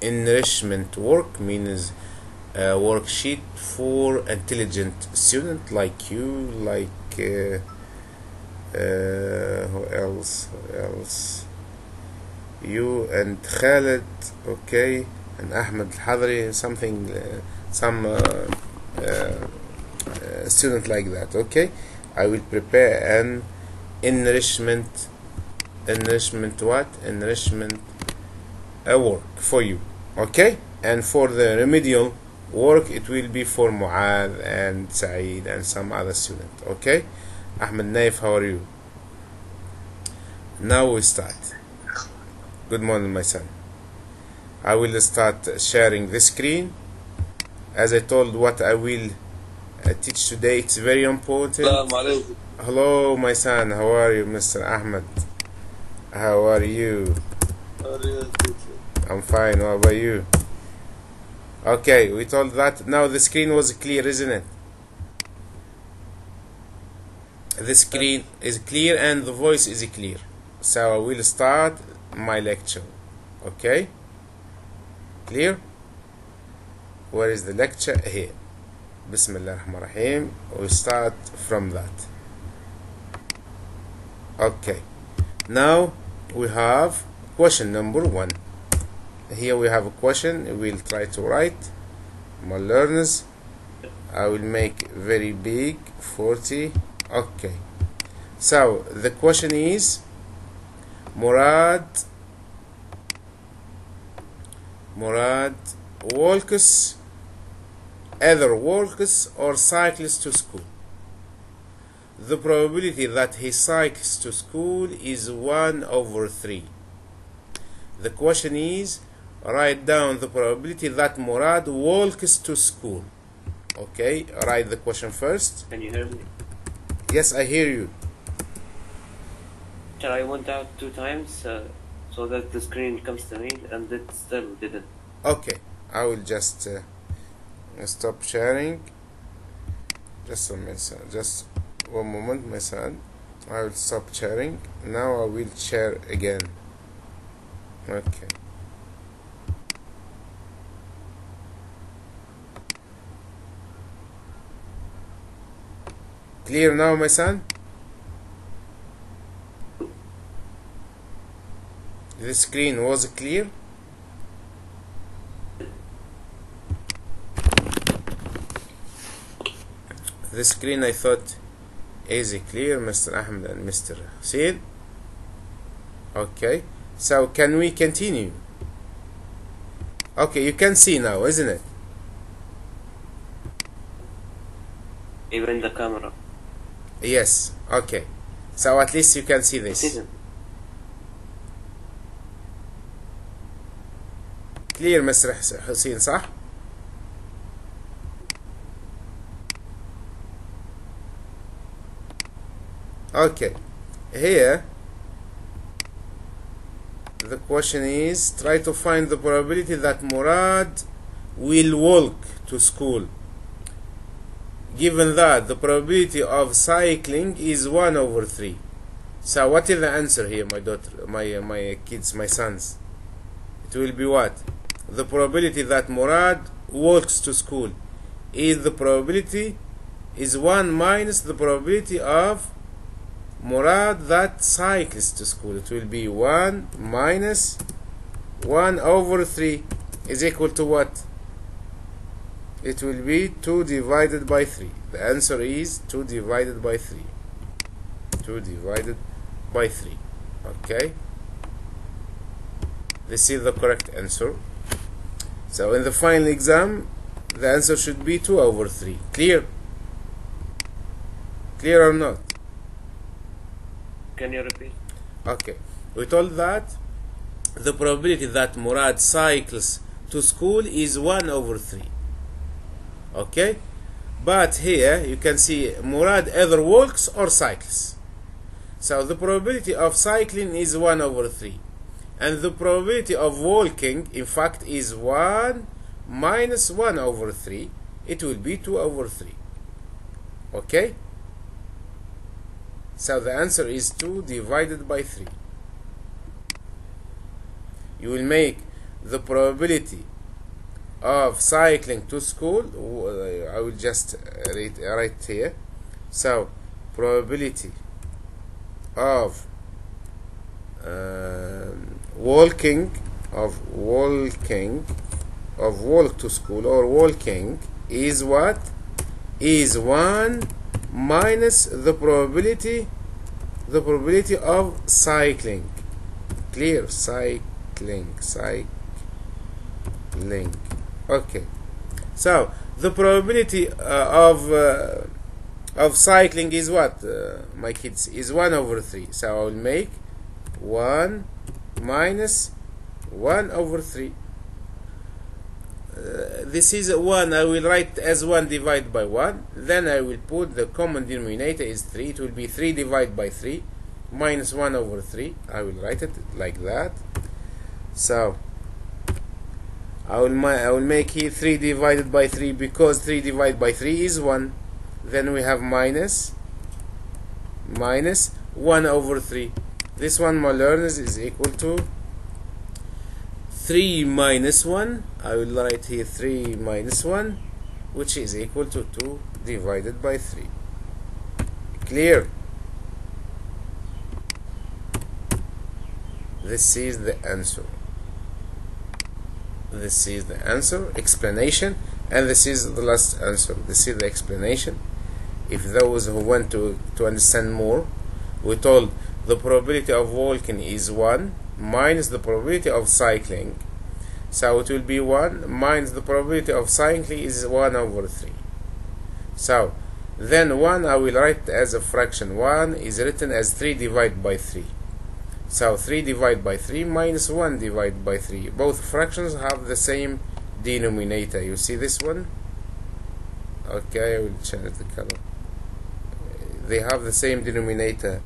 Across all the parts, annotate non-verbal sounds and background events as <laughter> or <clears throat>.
enrichment work means a worksheet for intelligent student like you like uh, uh, who else who else? You and Khaled okay and Ahmed Al-Hadri something uh, some uh, uh, uh, student like that okay? I will prepare an enrichment enrichment what? Enrichment a work for you okay? And for the remedial work it will be for Muad and Saeed and some other student. Okay? Ahmed Naif how are you? Now we start. Good morning my son. I will start sharing the screen. As I told what I will uh, teach today it's very important. Hello my son. How are you Mr. Ahmed? How are you, how are you I'm fine. What about you? Okay, we told that. Now the screen was clear, isn't it? The screen is clear and the voice is clear. So I will start my lecture. Okay? Clear? Where is the lecture? Here. Bismillah ar-Rahman ar-Rahim. We start from that. Okay. Now we have question number one here we have a question. We'll try to write. My learners. I will make very big 40 okay. So the question is Murad Murad walks either walks or cycles to school. The probability that he cycles to school is 1 over 3 the question is write down the probability that Murad walks to school. Okay, write the question first. Can you hear me? Yes, I hear you. Sir, I went out two times uh, so that the screen comes to me and it still didn't. Okay, I will just uh, stop sharing. Just a minute, just one moment, my son. I will stop sharing. Now I will share again. Okay. Clear now, my son? The screen was clear? The screen I thought is clear, Mr. Ahmed and Mr. Hussein. Okay, so can we continue? Okay, you can see now, isn't it? Even the camera. Yes, okay. So at least you can see this. Clear, Mr. Hussein, صح? Okay, here the question is try to find the probability that Murad will walk to school. Given that the probability of cycling is 1 over 3. So what is the answer here, my daughter, my uh, my kids, my sons? It will be what? The probability that Murad walks to school is the probability is 1 minus the probability of Murad that cycles to school. It will be 1 minus 1 over 3 is equal to what? It will be 2 divided by 3. The answer is 2 divided by 3. 2 divided by 3. Okay? This is the correct answer. So in the final exam, the answer should be 2 over 3. Clear? Clear or not? Can you repeat? Okay. We told that the probability that Murad cycles to school is 1 over 3. Okay? But here you can see Murad either walks or cycles. So the probability of cycling is 1 over 3. And the probability of walking, in fact, is 1 minus 1 over 3. It will be 2 over 3. Okay? So the answer is 2 divided by 3. You will make the probability of cycling to school I will just write, write here. So probability of um, walking of walking of walk to school or walking is what? Is 1 minus the probability the probability of cycling. Clear? Cycling cycling okay. So the probability uh, of uh, of cycling is what uh, my kids? Is 1 over 3 so I will make 1 minus 1 over 3 uh, this is 1 I will write as 1 divided by 1 then I will put the common denominator is 3 it will be 3 divided by 3 minus 1 over 3 I will write it like that. So I will, ma I will make here 3 divided by 3 because 3 divided by 3 is 1 then we have minus minus 1 over 3 this one my learners is equal to 3 minus 1 I will write here 3 minus 1 which is equal to 2 divided by 3 clear? This is the answer this is the answer explanation and this is the last answer. This is the explanation. If those who want to to understand more we told the probability of walking is 1 minus the probability of cycling. So it will be 1 minus the probability of cycling is 1 over 3 so then 1 I will write as a fraction. 1 is written as 3 divided by 3 so 3 divided by 3 minus 1 divided by 3 both fractions have the same denominator. You see this one? Okay I will change the color. They have the same denominator.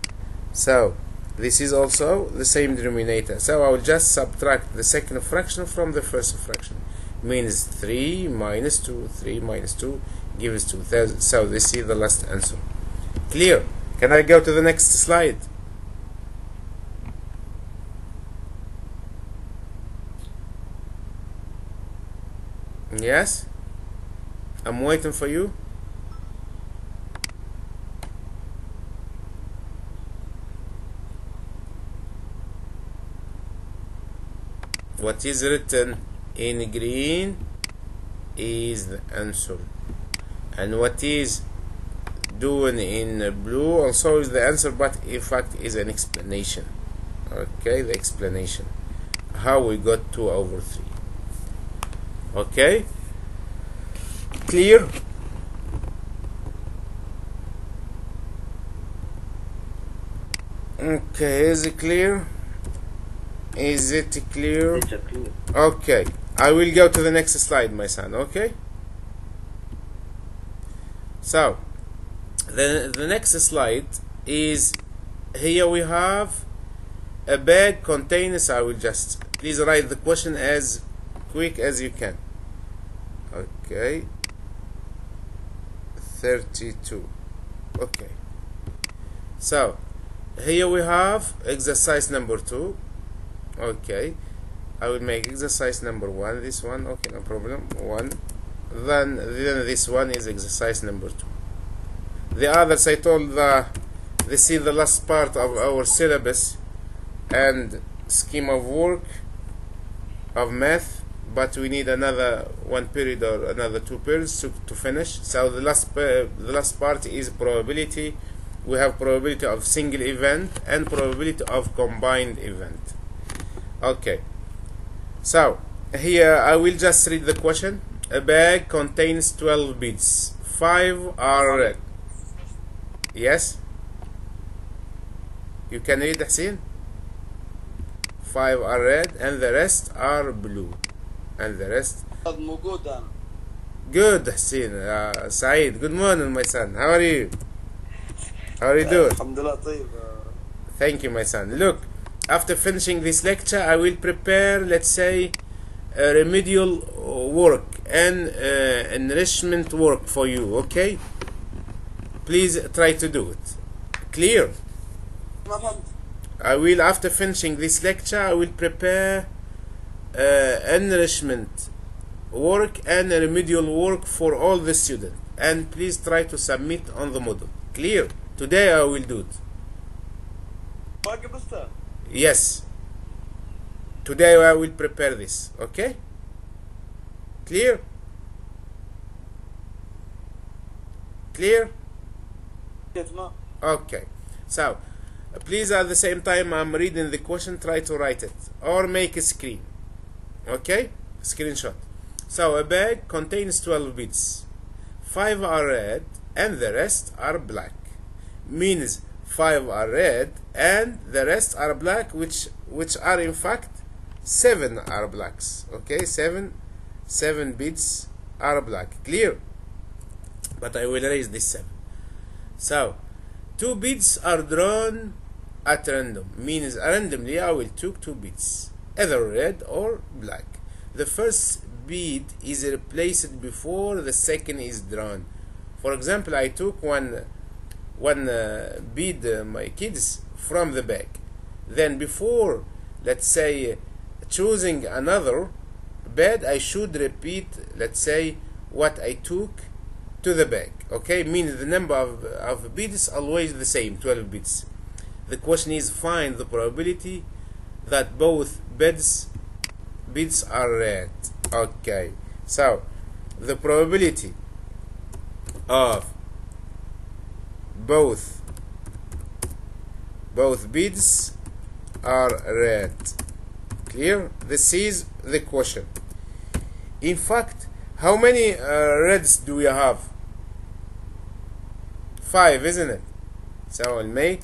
So this is also the same denominator. So I will just subtract the second fraction from the first fraction. Means 3 minus 2 3 minus 2 gives 2 There's- so this is the last answer. Clear? Can I go to the next slide yes? I'm waiting for you. What is written in green is the answer. And what is doing in blue also is the answer but in fact is an explanation. Okay the explanation. How we got 2 over 3 okay clear okay is it clear is it clear clear. Okay, I will go to the next slide, my son. Okay. So, the the next slide is here we have a bag contains. I will just please write the question as quick as you can. Okay. Thirty-two. Okay. So, here we have exercise number two. Okay. I will make exercise number one. This one, okay, no problem. One. Then, then this one is exercise number two. The others, I told the this is the last part of our syllabus and scheme of work of math, but we need another one period or another two periods to, to finish. So the last the last part is probability. We have probability of single event and probability of combined event. Okay. So, here I will just read the question. A bag contains 12 beads. 5 are red. Yes? You can read, Hussein? 5 are red and the rest are blue and the rest. Good, Hussein. Uh, Saeed. Good morning, my son. How are you? How are you doing? Thank you, my son. Look, after finishing this lecture, I will prepare, let's say, a remedial work and uh, enrichment work for you, okay? Please try to do it. Clear? I will, after finishing this lecture, I will prepare uh, enrichment work and remedial work for all the students. And please try to submit on the Moodle clear? Today I will do it. Yes. Today I will prepare this. Okay? Clear? Clear? Okay. So please at the same time I'm reading the question try to write it. Or make a screen. Okay, screenshot. So a bag contains 12 beads, 5 are red and the rest are black. Means 5 are red and the rest are black, which which are in fact 7 are blacks. Okay, 7 7 beads are black. Clear? But I will erase this 7. So two beads are drawn at random means randomly I will take two beads either red or black. The first bead is replaced before the second is drawn. For example I took one one uh, bead uh, my kids from the bag. Then before let's say choosing another bed I should repeat let's say what I took to the bag. Okay? Means the number of, of beads always the same 12 beads. The question is find the probability that both beds beads are red. Okay. So the probability of both both beads are red. Clear? This is the question. In fact how many uh, reds do we have? Five isn't it? So I'll make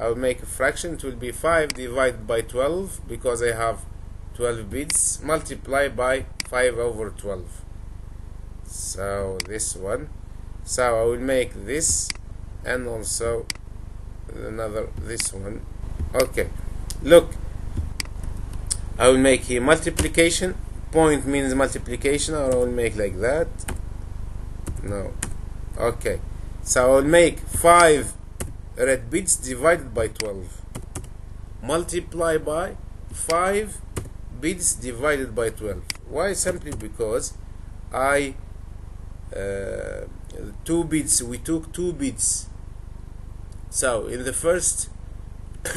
I'll make a fraction it will be 5 divided by 12 because I have 12 bits multiply by 5 over 12 so this one. So I will make this and also another this one. Okay. Look. I will make here multiplication. Point means multiplication or I will make like that? No. Okay. So I will make 5 red bits divided by 12 multiply by 5 bits divided by 12 why? Simply because I uh, two bits we took two bits. So in the first <coughs>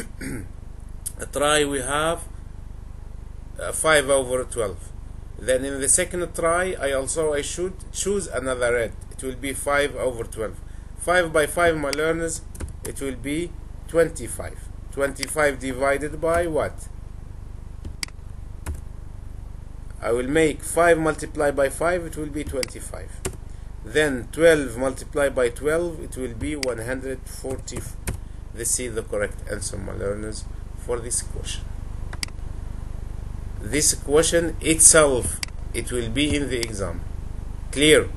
try we have uh, 5 over 12 then in the second try I also I should choose another red. It will be 5 over 12 5 by 5 my learners it will be 25 25 divided by what? I will make 5 multiplied by 5 it will be 25 then 12 multiplied by 12 it will be 140 this is the correct answer my learners for this question. This question itself it will be in the exam. Clear?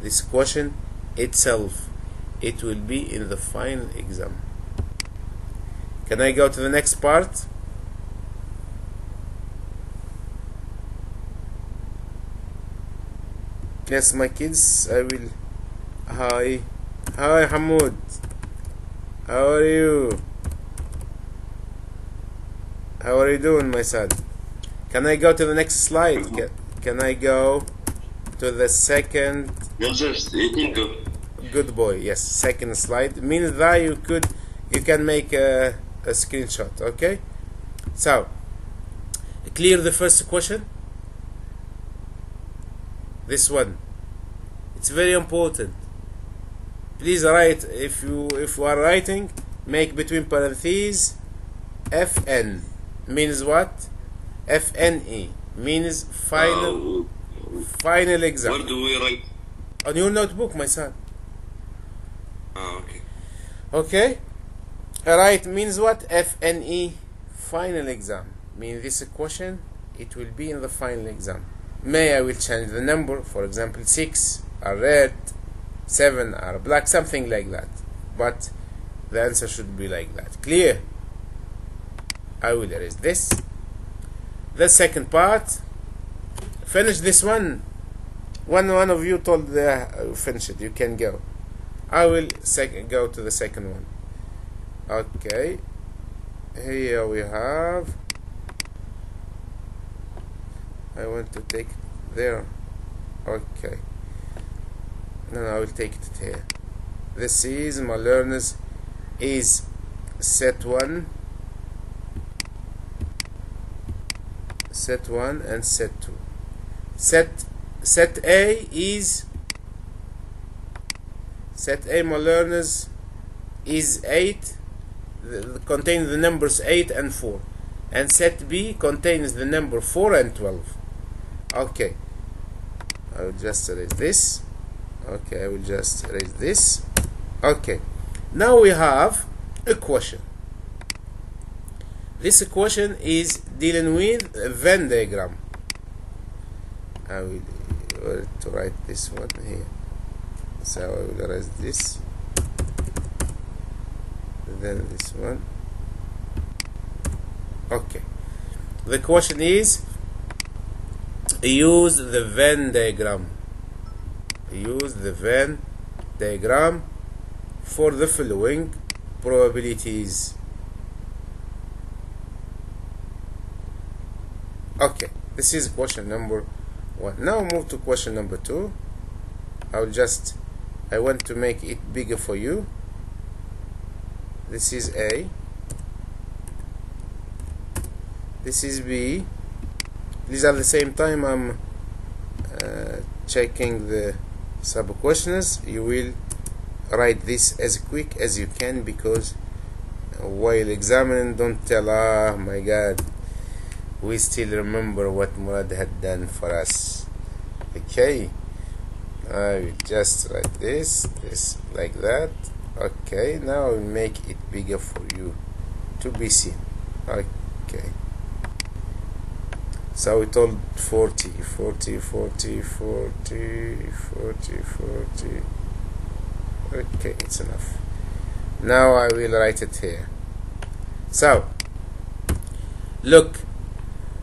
This question itself it will be in the final exam. Can I go to the next part? Yes my kids I will. Hi. Hi Hamoud. How are you? How are you doing my son? Can I go to the next slide? Can, can I go to the second? Yes, yes, you can go. Good boy yes. Second slide. Means that you could you can make a, a screenshot okay? So clear the first question? This one. It's very important. Please write if you if you are writing make between parentheses fn means what? Fne means final Uh, final exam. where do we write? on your notebook my son. Okay. Right means what? FNE final exam. Mean this question it will be in the final exam. May I will change the number, for example six are red, seven are black, something like that. But the answer should be like that. Clear? I will erase this. The second part. Finish this one. One one of you told the uh, finish it. You can go. I will sec- go to the second one. Okay. Here we have. I want to take there. Okay. No, I will take it here. This is my learners is set 1 set 1 and set 2 set set A is set A my learners is 8 the, the- contains the numbers 8 and 4 and set B contains the number 4 and 12 okay. I will just erase this. Okay I will just erase this. Okay. Now we have a question. This equation is dealing with a Venn diagram. I will uh, to write this one here so I will erase this. Then this one. Okay. The question is use the Venn diagram. Use the Venn diagram for the following probabilities. Okay this is question number one. Now move to question number two. I'll just I want to make it bigger for you. This is A. This is B. These are the same time I'm uh, checking the sub questions you will write this as quick as you can because while examining don't tell ah my god we still remember what Murad had done for us. Okay I will just write this this like that. Okay now I will make it bigger for you to be seen. Okay. So we told 40 40 40 40 40 40 okay it's enough. Now I will write it here. So look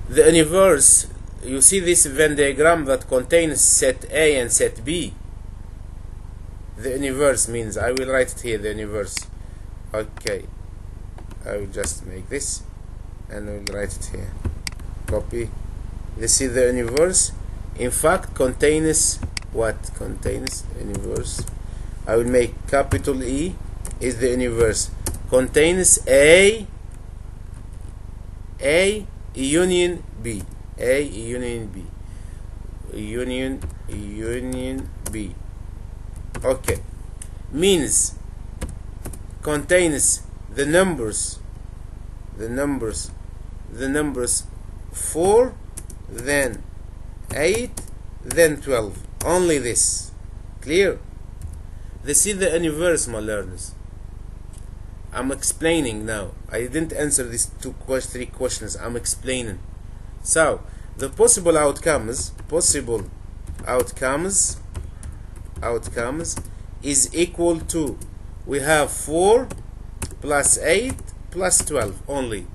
the universe you see this Venn diagram that contains set A and set B? The universe means I will write it here the universe. Okay. I will just make this and I will write it here. Copy. This is the universe? In fact contains what? Contains universe. I will make capital E is the universe. Contains A A union B A union B. Union union B. Okay. Means contains the numbers the numbers the numbers 4 then 8 then 12 only this. Clear? This is the universe my learners. I'm explaining now. I didn't answer these two three questions. I'm explaining so the possible outcomes possible outcomes outcomes is equal to we have 4 plus 8 plus 12 only.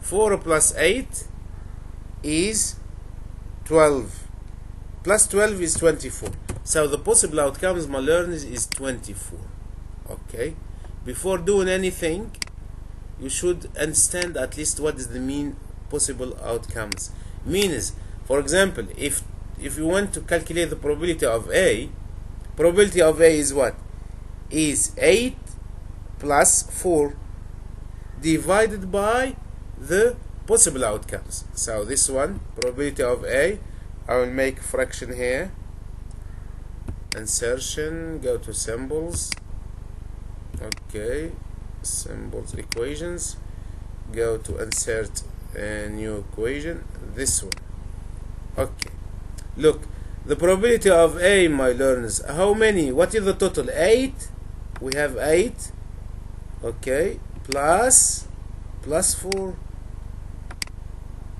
4 plus 8 is 12 plus 12 is 24 so the possible outcomes my learners is 24 okay? Before doing anything you should understand at least what is the mean possible outcomes. Means for example if if you want to calculate the probability of a probability of a is what? Is 8 plus 4 divided by the possible outcomes. So this one probability of a I will make fraction here. Insertion go to symbols. Okay symbols equations. Go to insert a new equation this one. Okay. Look the probability of a my learners how many? What is the total? 8 we have 8 okay. Plus plus 4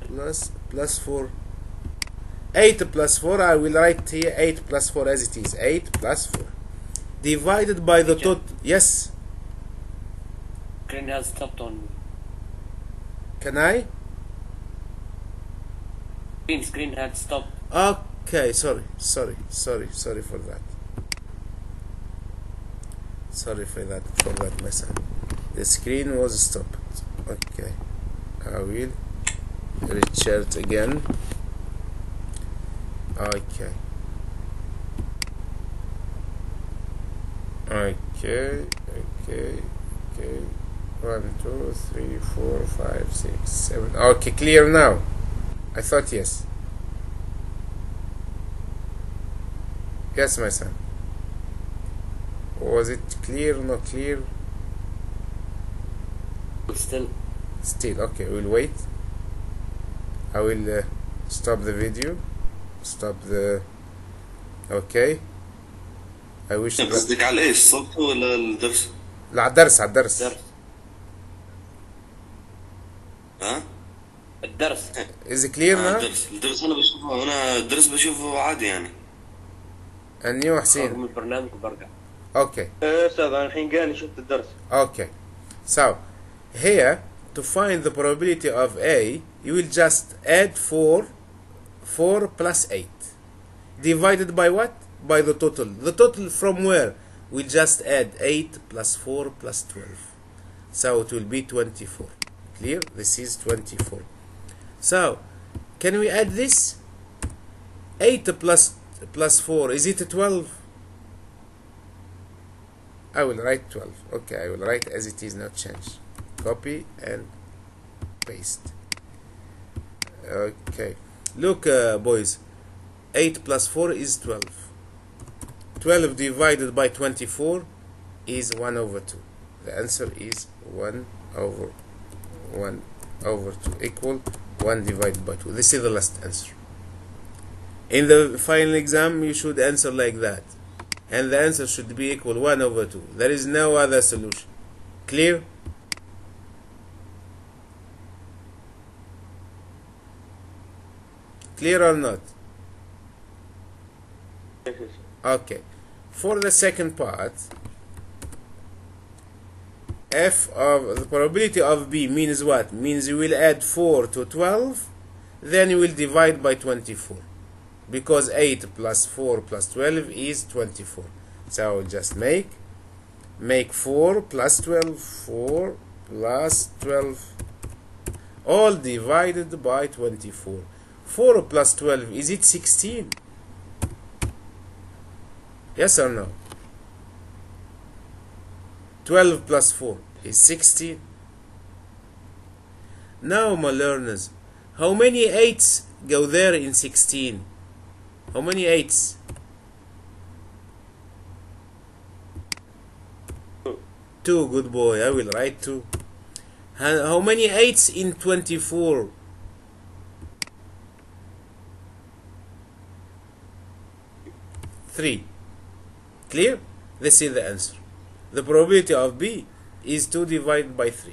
plus plus 4 8 plus 4 I will write here 8 plus 4 as it is. 8 plus 4 divided by the total yes. Screen has stopped on me. can I Screen screen had stopped. okay sorry sorry sorry sorry for that sorry for that for that my son the screen was stopped okay I will restart again Okay. Okay, okay, okay. One, two, three, four, five, six, seven. Okay, clear now. I thought yes. Yes, my son. Was it clear? Not clear? Still, Still, okay, we'll wait. I will uh, stop the video. Stop the. Okay. I wish. قصدك على إيش الصوت ولا الدرس؟ لا على الدرس على الدرس. الدرس Is it clear آه، now? الدرس الدرس انا بشوفه انا الدرس بشوفه عادي يعني And you حسين. من البرنامج وبرجع Okay. ايه استاذ انا الحين جاني شفت الدرس Okay. So, here, to find the probability of A, you will just add 4, 4 plus 8. Divided by what? By the total. The total from where? We just add 8 plus 4 plus 12. So it will be 24. Clear? This is 24. so, can we add this? 8 plus, plus 4, is it 12? I will write 12. Okay, I will write as it is, not change. Copy and paste. Okay. Look, uh, boys. 8 plus 4 is 12. 12 divided by 24 is 1 over 2. The answer is 1 over 1 over 2 equal 1 divided by 2. This is the last answer. In the final exam, you should answer like that and the answer should be equal 1 over 2. There is no other solution. Clear? Clear or not? Okay. For the second part, f of the probability of b means what? Means you will add 4 to 12, then you will divide by 24 because 8 plus 4 plus 12 is 24 so just make make 4 plus 12 4 plus 12 all divided by 24 4 plus 12 is it 16 yes or no 12 plus 4 is 16 now my learners how many 8s go there in 16 how many eights? Two, good boy. I will write two. How many eights in 24? Three. Clear? This is the answer. The probability of B is 2 divided by 3.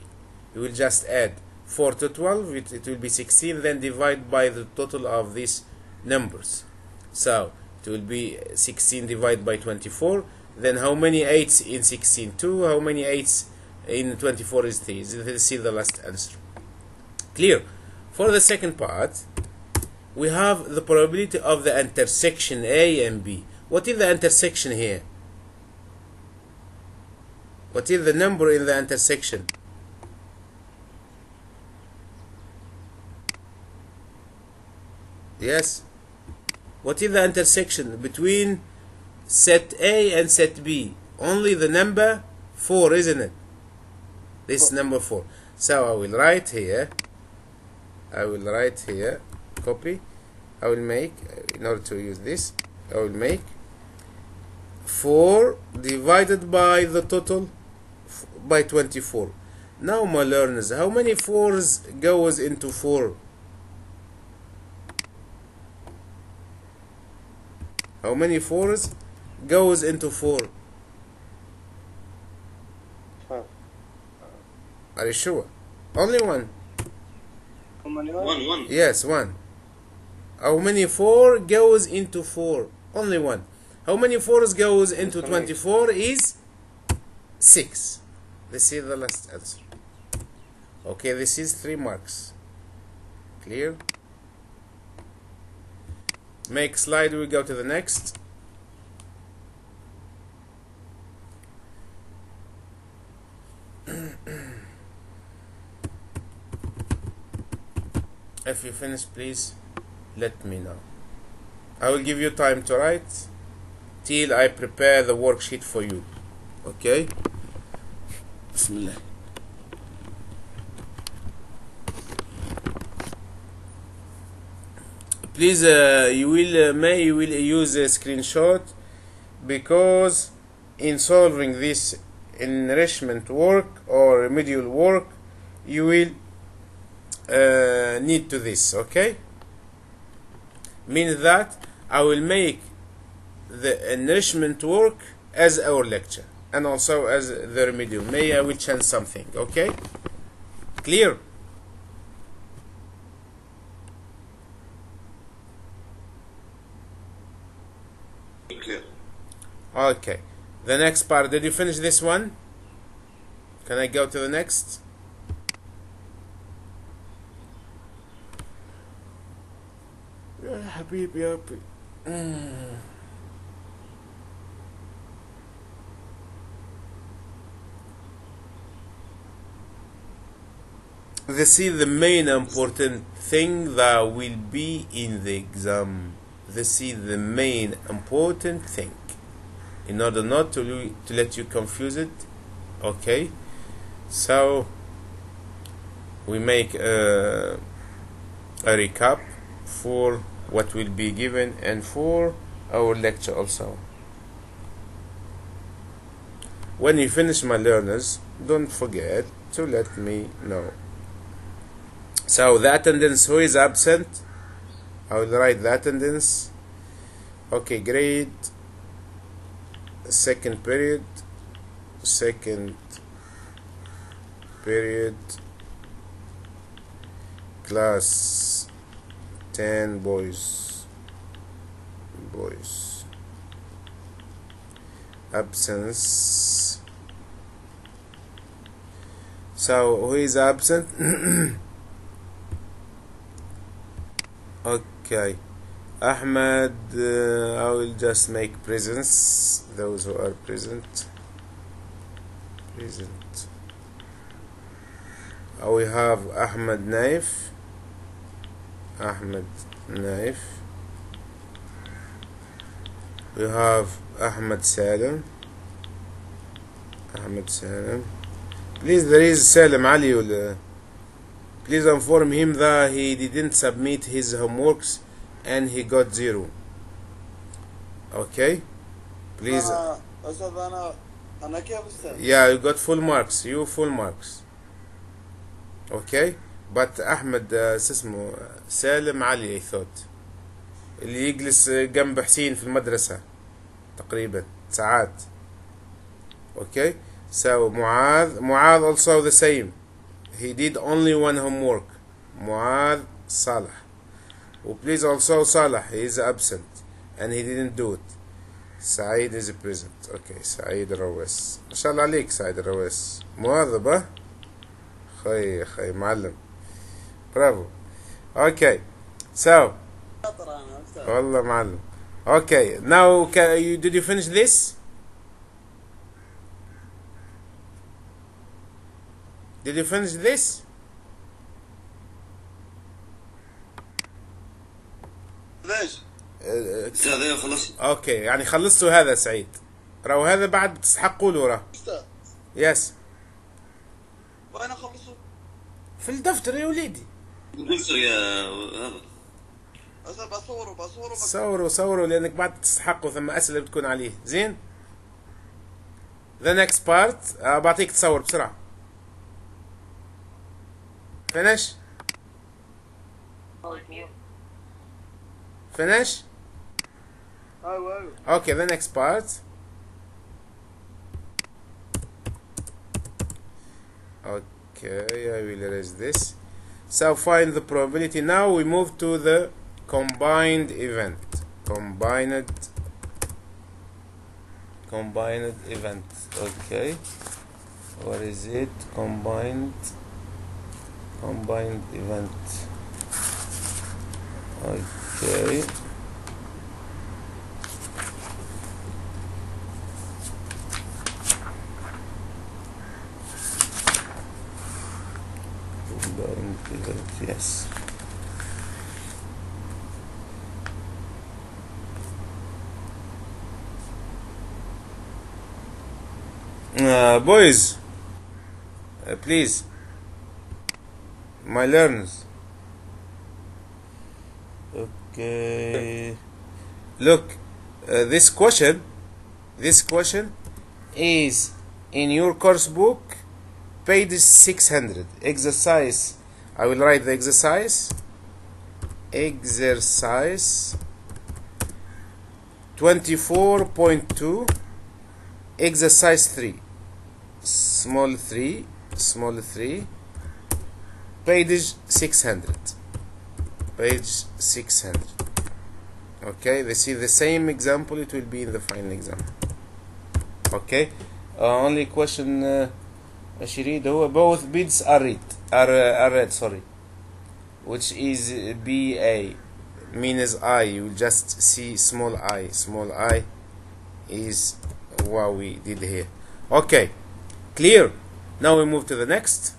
You will just add 4 to 12, it, it will be 16, then divide by the total of these numbers. So it will be 16 divided by 24. Then how many 8s in 16? 2. How many 8s in 24 is 3? This is the last answer. Clear? For the second part, we have the probability of the intersection A and B. What is the intersection here? What is the number in the intersection? Yes. What is the intersection between set A and set B? Only the number 4, isn't it? This number 4. So I will write here. I will write here. Copy. I will make, in order to use this, I will make 4 divided by the total by 24. Now my learners, how many 4s goes into 4? How many 4s goes into 4? Five. Are you sure? Only one. How many one one Yes, one. How many 4 goes into 4? Only one. How many 4s goes into 24 is 6. This is the last answer. Okay, this is 3 marks. Clear? Make slide, we go to the next. <clears throat> if you finish, please let me know. I will give you time to write till I prepare the worksheet for you okay Bismillah. Please, uh, you will uh, may you will use a screenshot because in solving this enrichment work or remedial work, you will uh, need to this. Okay, means that I will make the enrichment work as our lecture and also as the remedial. Maybe I will change something. Okay? Clear? Clear. Okay. The next part. Did you finish this one? Can I go to the next? Yeah, happy, happy, happy. Mm. This is the main important thing that will be in the exam. This is the main important thing. In order not to, to let you confuse it okay? So we make a, a recap for what will be given and for our lecture also. When you finish my learners don't forget to let me know so the attendance who is absent? I will write the attendance. Okay grade. Second period. Second period. Class 10 boys. Boys. Absence. So who is absent <clears throat> okay Ahmed, uh, I will just make presents, those who are present. Present. Uh, we have Ahmed Naif. Ahmed Naif. We have Ahmed Salim. Ahmed Salim. Please, there is Salim Ali. Uh, Please inform him that he didn't submit his homeworks and he got zero. Okay? Please. Yeah, you got full marks. You full marks. Okay? But uh, شو اسمه سالم علي I thought اللي يجلس جنب حسين في المدرسة تقريبا ساعات. Okay? So معاذ معاذ also the same. He did only one homework. معاذ صالح. وبليز also صالح he is absent and he didn't do it. سعيد is present. Okay, سعيد الرواس. ما شاء الله عليك سعيد الرواس. مواظب ها؟ خي خي معلم. برافو. Okay. So, شاطر أنا أستاذ والله معلم. Okay, now can you, did you finish this? Did you finish this? ليش؟ Uh, أستاذ أيوه خلص. أوكي يعني خلصتوا هذا سعيد. راهو هذا بعد بتستحقوا له راه يس وين أخلصه؟ في الدفتر يا وليدي. دكتور يا هذا. بصوره بصوره صوروا صوروا لأنك بعد تستحقوا ثم أسئلة بتكون عليه. زين؟ The next part آه بعطيك تصور بسرعة. Finish? Finish? Oh, whoa. Okay, the next part. Okay, I will erase this. So find the probability. Now we move to the combined event. Combined combined event. Okay. What is it? Combined combined event. Okay. Combined event yes. Uh, boys uh, please my learners. Okay. Look, uh, this question, this question is in your course book, page 600. Exercise. I will write the exercise. Exercise 24.2 exercise 3 small 3 small 3 page 600 page 600 okay they see the same example it will be in the final exam okay uh, only question uh, شريد هو both bids are read are, uh, are read sorry which is BA means I you will just see small i small i is what we did here okay clear now we move to the next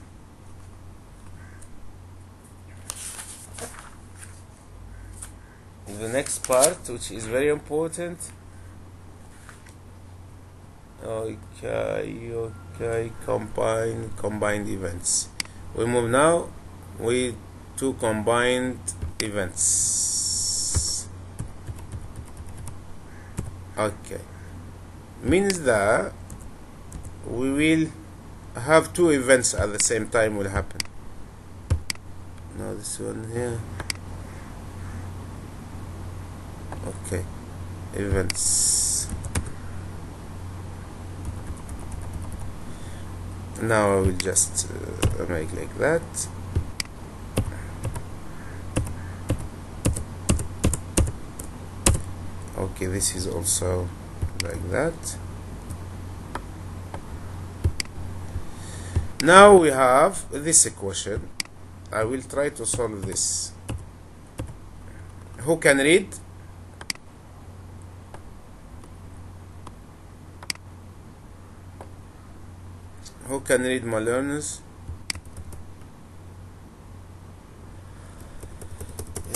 The next part which is very important. Okay okay combine combined events. We move now we to combined events. Okay. Means that we will have two events at the same time will happen. Now this one here okay. Events. Now I will just uh, make like that. Okay this is also like that. Now we have this equation. I will try to solve this. Who can read who can read my learners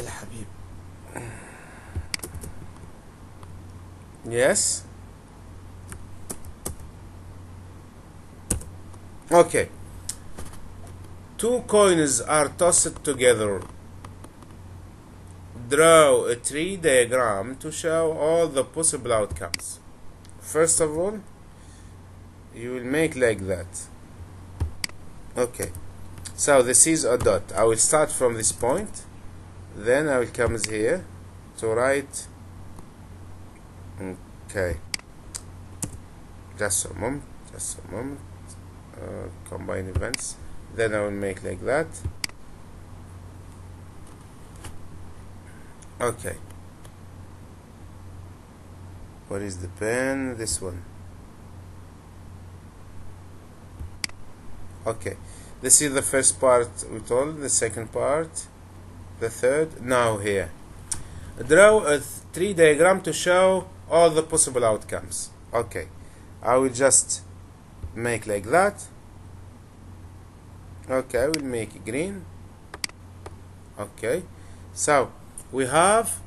يا حبيب yes okay two coins are tossed together draw a tree diagram to show all the possible outcomes first of all you will make like that okay. So this is a dot. I will start from this point. Then I will come here to write okay. Just a moment. Just a moment. Uh, combine events. Then I will make like that. Okay. What is the pen? This one. Okay this is the first part we told the second part the third now here. Draw a tree diagram to show all the possible outcomes. Okay I will just make like that. Okay I will make green. Okay so we have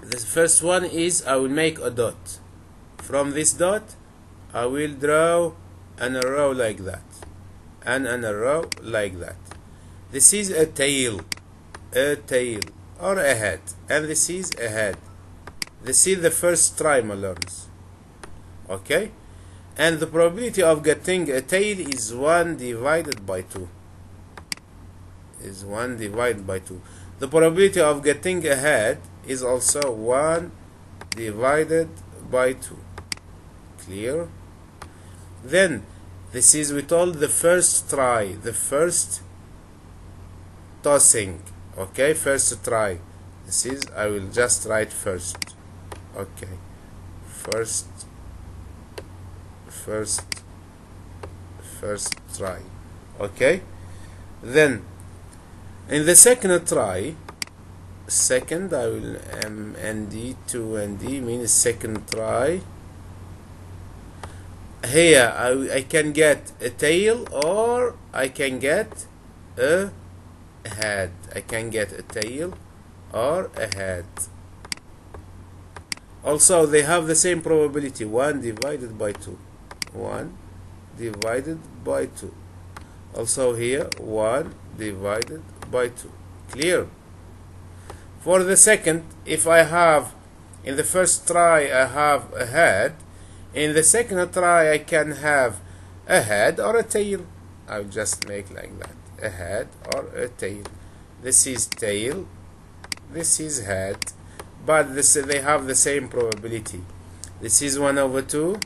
the first one is I will make a dot. From this dot I will draw an arrow like that and an arrow like that. This is a tail a tail or a head and this is a head. This is the first try my learners okay? And the probability of getting a tail is 1 divided by 2 is 1 divided by 2 the probability of getting a head is also 1 divided by 2 clear? Then this is we told the first try the first tossing. Okay first try. This is I will just write first. Okay. First first first try. Okay? Then in the second try second I will M and D 2 and D means second try here I, I can get a tail or I can get a head. I can get a tail or a head. Also they have the same probability. 1 divided by 2 1 divided by 2 also here 1 divided by 2 clear? For the second if I have in the first try I have a head in the second try I can have a head or a tail. I'll just make like that. A head or a tail. This is tail. This is head. But this they have the same probability. This is 1 over 2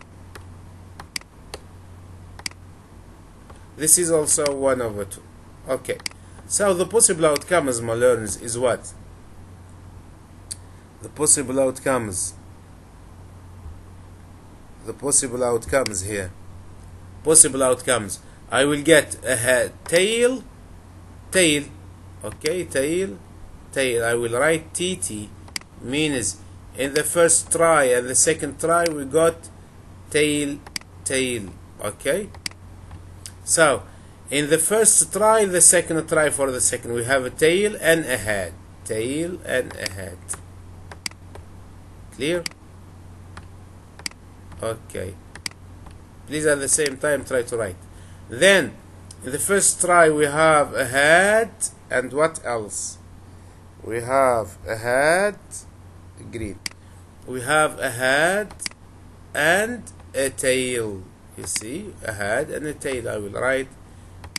this is also 1 over 2 okay. So the possible outcomes my learners is what? The possible outcomes the possible outcomes here. Possible outcomes. I will get a head tail tail okay tail tail. I will write TT means in the first try and the second try we got tail tail okay? So in the first try the second try for the second we have a tail and a head. Tail and a head. Clear okay. Please at the same time try to write. Then in the first try we have a head and what else? We have a head green. We have a head and a tail. You see? A head and a tail. I will write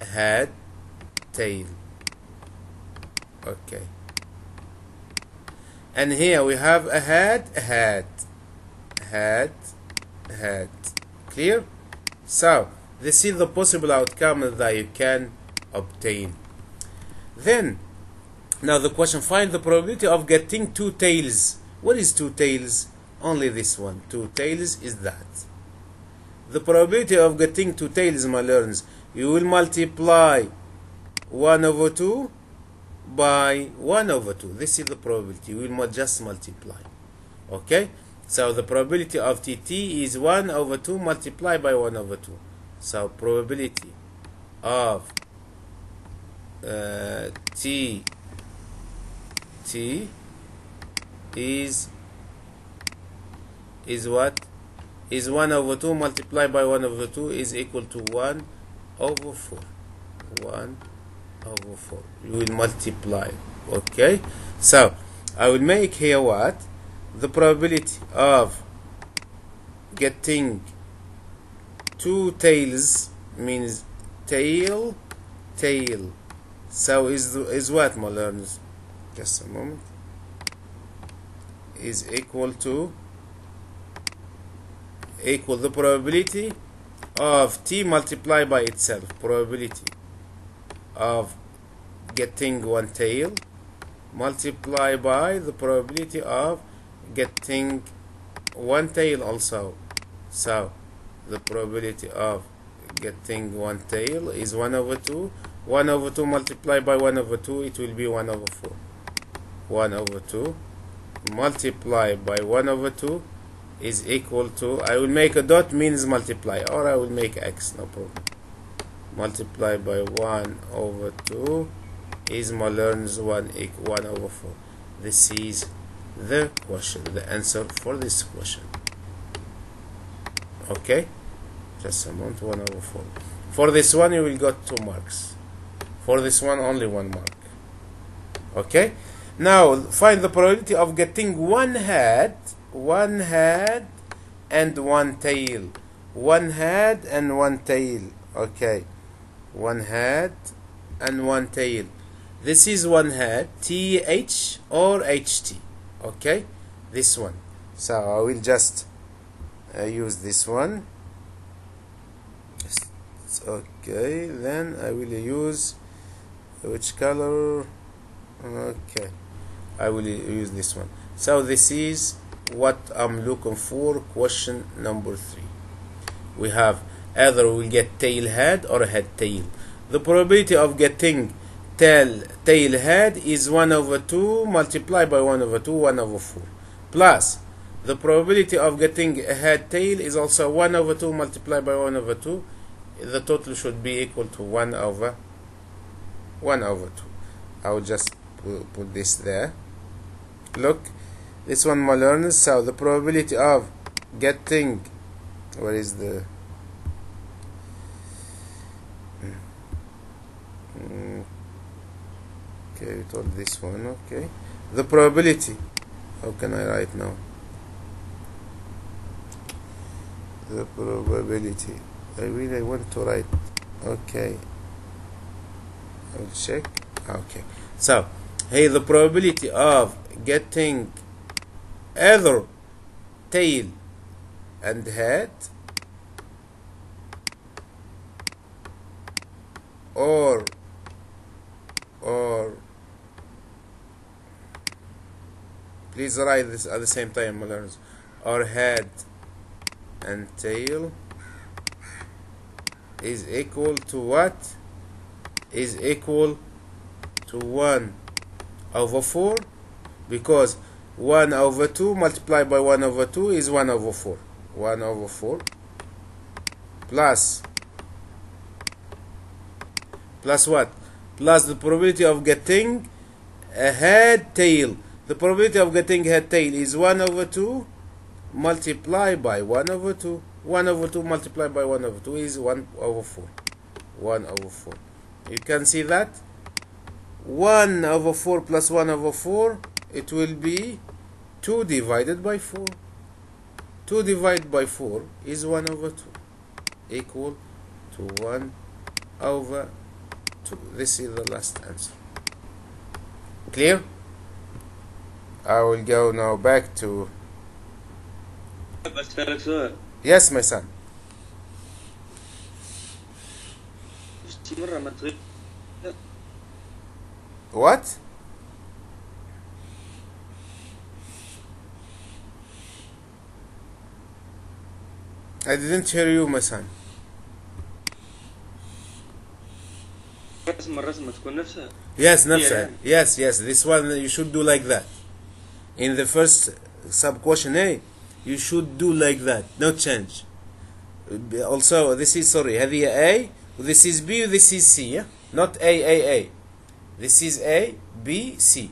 a head tail. Okay. And here we have a head a head head head clear. So this is the possible outcome that you can obtain. Then now the question find the probability of getting two tails. What is two tails? Only this one. Two tails is that. The probability of getting two tails my learns you will multiply 1 over 2 by 1 over 2 this is the probability. You will just multiply. Okay so the probability of tt is 1 over 2 multiplied by 1 over 2 so probability of uh, t t is is what? Is 1 over 2 multiplied by 1 over 2 is equal to 1 over 4 1 over 4 you will multiply okay? So I will make here what the probability of getting two tails means tail tail. So is is what my learners just a moment. Is equal to equal the probability of t multiplied by itself. Probability of getting one tail multiplied by the probability of getting one tail also. So the probability of getting one tail is 1 over 2 1 over 2 multiplied by 1 over 2 it will be 1 over 4 1 over 2 multiplied by 1 over 2 is equal to I will make a dot means multiply or I will make x no problem. Multiply by 1 over 2 is my learns 1 equal 1 over 4 this is the question the answer for this question. Okay? Just a moment 1 over 4 for this one you will get 2 marks. For this one only 1 mark. Okay? Now find the probability of getting one head one head and one tail. One head and one tail. Okay? One head and one tail. This is one head th or ht okay? This one. So i will just uh, use this one. Okay. Then i will use which color? Okay. I will use this one. So this is what i'm looking for question number three. We have either we get tail head or head tail the probability of getting tail, tail head is 1 over 2 multiplied by 1 over 2, 1 over 4. Plus, the probability of getting a head tail is also 1 over 2 multiplied by 1 over 2. The total should be equal to 1 over 1 over 2. I'll just put this there. Look, this one more learners. So the probability of getting, what is the, mm, okay we told this one okay. The probability how can I write now? The probability I really want to write okay. I will check ah, okay. So hey the probability of getting either tail and head or write this at the same time learners or head and tail is equal to what? Is equal to 1 over 4 because 1 over 2 multiplied by 1 over 2 is 1 over 4 1 over 4 plus plus what? Plus the probability of getting a head tail the probability of getting head tail is 1 over 2 multiplied by 1 over 2 1 over 2 multiplied by 1 over 2 is 1 over 4 1 over 4 you can see that? 1 over 4 plus 1 over 4 it will be 2 divided by 4 2 divided by 4 is 1 over 2 equal to 1 over 2 this is the last answer. Clear I will go now back to بس اسالك سؤال yes my son شي مره ما تغيب what I didn't hear you my son رسم الرسمه تكون نفسها Yes, نفسها. Yeah. Yes, yes. This one you should do like that. In the first sub question A, you should do like that. No change. Also, this is sorry. هذه A, this is B, this is C. Yeah? Not A, A, A. This is A, B, C.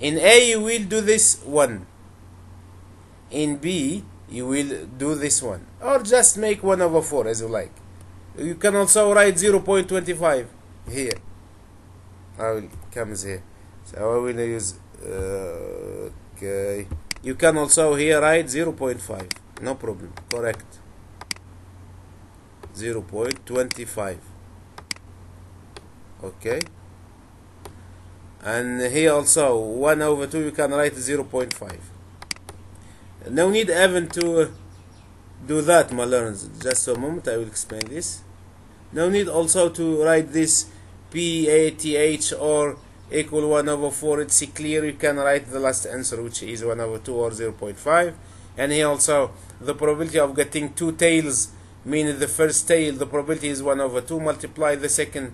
In A, you will do this one. In B, you will do this one. Or just make 1 over 4 as you like. You can also write 0.25 here. I will comes here. So I will use uh, okay. You can also here write 0.5. No problem. Correct. 0.25. Okay. And here also 1 over 2 you can write 0.5. No need even to uh, do that, my learners. Just a moment, I will explain this. No need also to write this PATH or equal 1 over 4. It's clear you can write the last answer, which is 1 over 2 or 0.5. And here also, the probability of getting two tails, meaning the first tail, the probability is 1 over 2. Multiply the second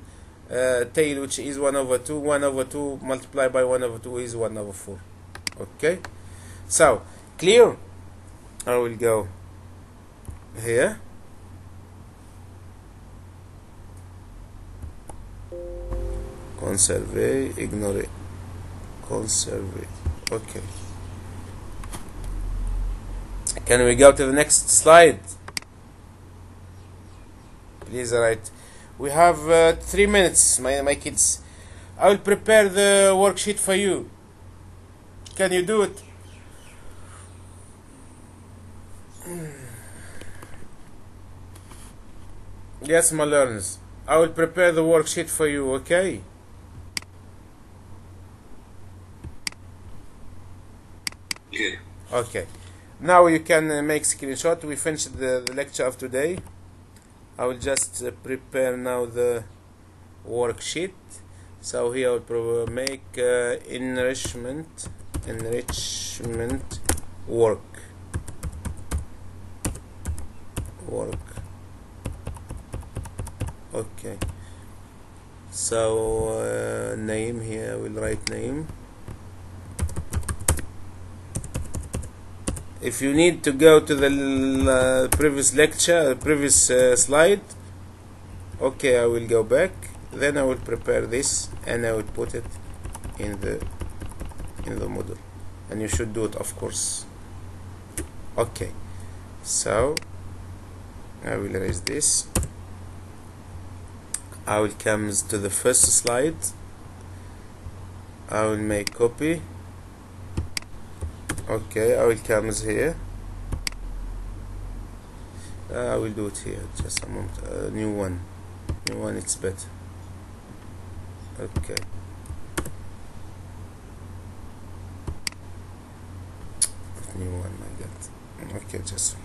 uh, tail, which is 1 over 2. 1 over 2 multiplied by 1 over 2 is 1 over 4. Okay? So, clear? I will go here. Conserve ignore conserve. Okay. Can we go to the next slide? Please write we have uh, three minutes my, my kids. I will prepare the worksheet for you. Can you do it? Yes my learners. I will prepare the worksheet for you okay Okay. Now you can uh, make screenshot. We finished the, the lecture of today. I will just uh, prepare now the worksheet. So here I'll probably make uh, enrichment enrichment work work. Okay. So uh, name here. We'll write name. If you need to go to the uh, previous lecture, previous uh, slide, okay, I will go back. Then I will prepare this and I will put it in the in the Moodle, and you should do it, of course. Okay, so I will erase this. I will come to the first slide. I will make copy okay I will come here. Uh, I will do it here just a moment. Uh, new one. New one it's better. Okay new one I got okay just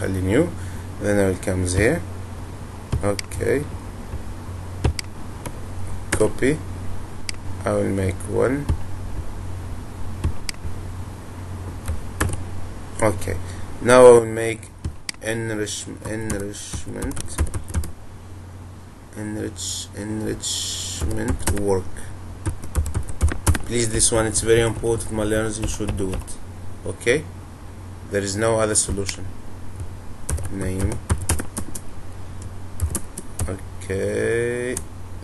خلي نيو then I will come here okay copy I will make one okay now I will make enrichment enrichment enrich enrichment work please this one it's very important my learners you should do it okay there is no other solution name. Okay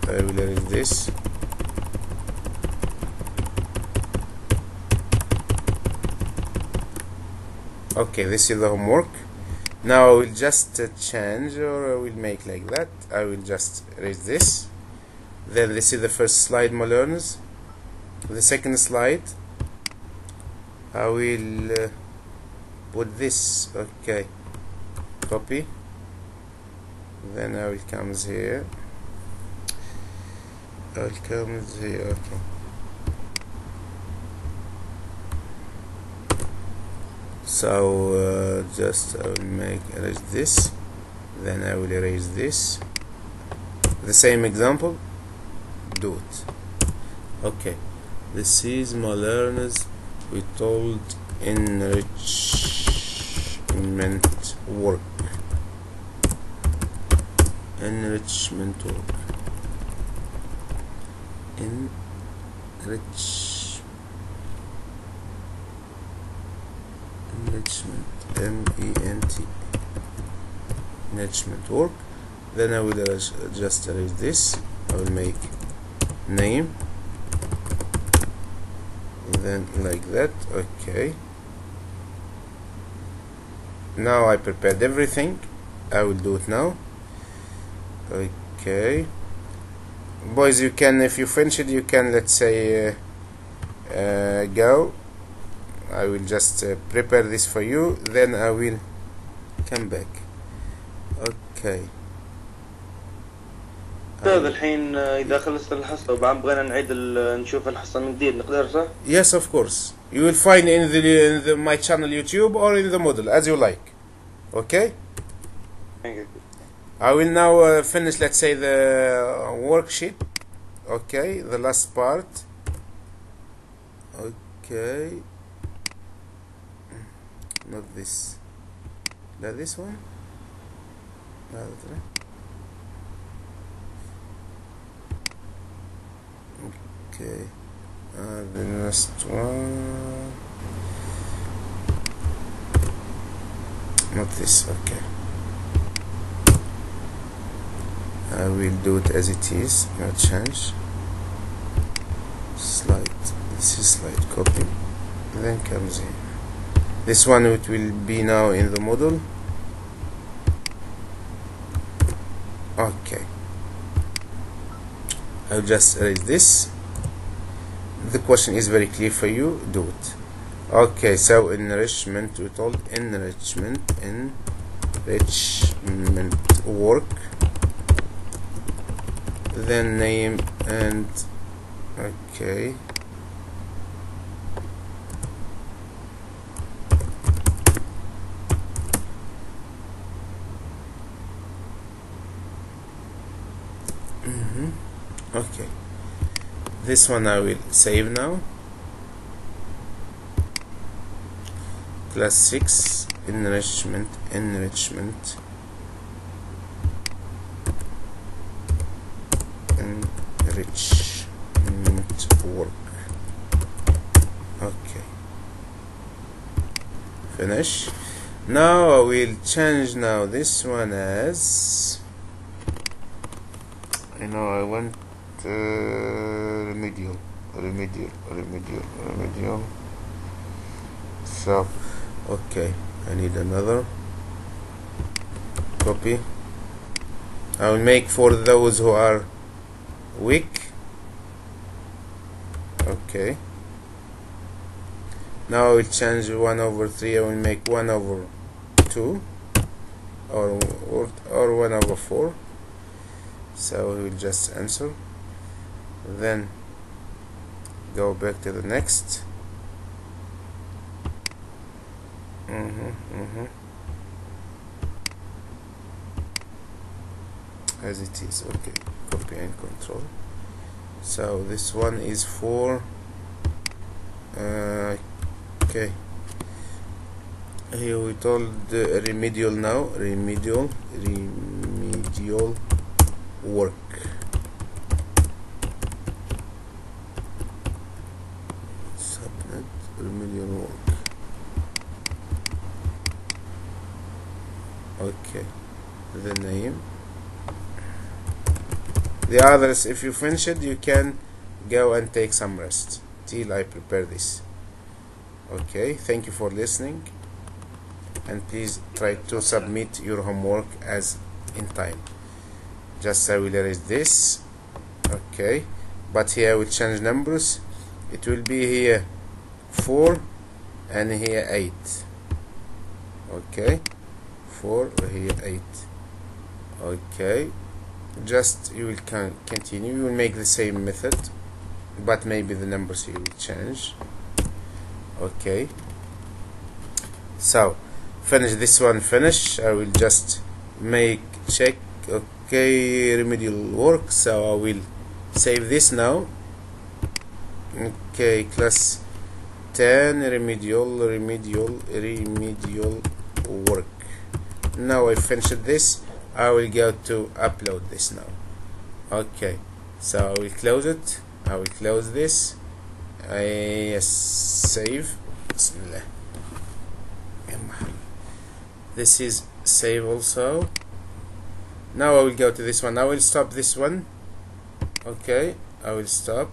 I will erase this. Okay this is the homework. Now I will just uh, change or I will make like that. I will just erase this. Then this is the first slide my learners. The second slide. I will uh, put this. Okay copy. Then now it comes here. I will comes here okay. So uh, just will make erase this. Then I will erase this. The same example. Do it. Okay. This is my learners we told enrichment work enrichment work. Enrich enrichment. M-E-N-T enrichment. Work. Then I will just erase this. I will make name. Then like that. Okay. Now I prepared everything. I will do it now okay. Boys you can if you finish it you can let's say uh, uh, go. I will just uh, prepare this for you. Then I will come back. Okay. استاذ الحين اذا خلصنا الحصه وبعد بغينا نعيد نشوف الحصه من جديد نقدر صح؟ Yes of course. You will find in the, in the my channel YouTube or in the Moodle as you like. Okay? Thank you. I will now uh, finish let's say the uh, worksheet. Okay the last part. Okay. Not this. Not this one? Okay. Uh, the next one. Not this okay. I will do it as it is. No change. Slide. This is slide copy. Then comes here this one it will be now in the Moodle okay. I'll just erase this. The question is very clear for you. Do it. Okay so enrichment we told enrichment enrichment work then name and okay. Mhm. okay. This one I will save now. Class 6 enrichment enrichment enrichment work. Okay. Finish. Now I will change now this one as you know I want uh, remedial remedial remedial remedial. So okay. I need another copy. I will make for those who are weak okay. Now will change 1 over 3 I will make 1 over 2 or, or, or 1 over 4 so we will just answer. Then go back to the next. Mm-hmm, mm-hmm. as it is okay copy and control. So this one is for uh, okay. Here we told uh, remedial now remedial remedial work. Subnet remedial work. Okay. The name the others if you finish it you can go and take some rest. Till I prepare this. Okay thank you for listening. And please try to submit your homework as in time. Just I will erase this. Okay but here will change numbers. It will be here 4 and here 8 okay 4 here 8 okay just you will can continue you will make the same method but maybe the numbers you will change. Okay. So finish this one finish. I will just make check. Okay remedial work. So I will save this now. Okay class 10 remedial remedial remedial work. Now I finished this I will go to upload this now. Okay so I will close it. I will close this. I yes, save. Bismillah. This is save also. Now I will go to this one. I will stop this one. Okay I will stop